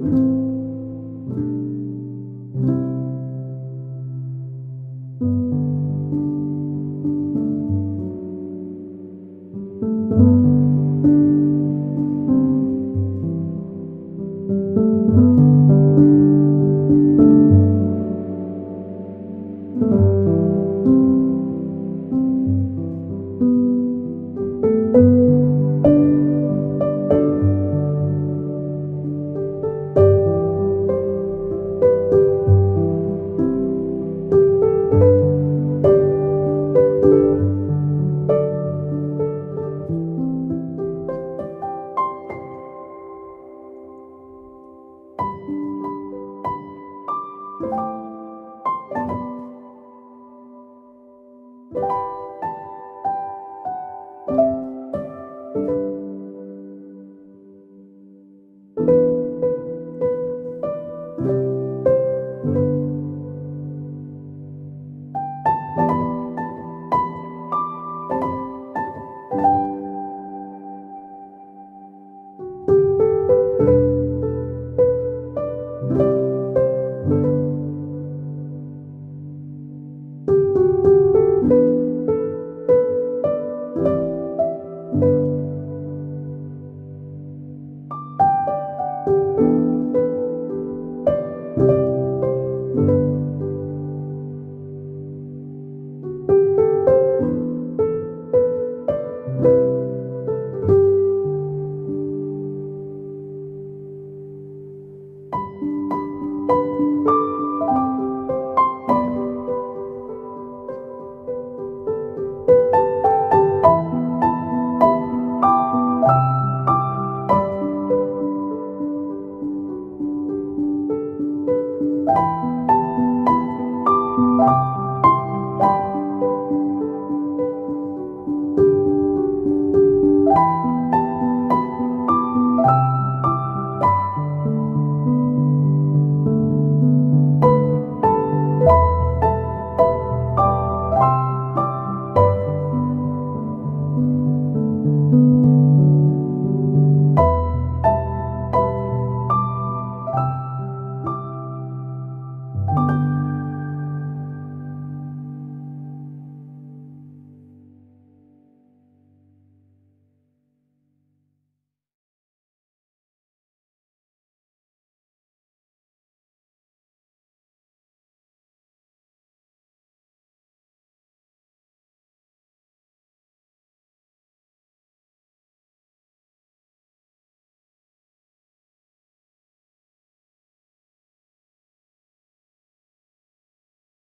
you